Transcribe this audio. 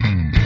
Mm.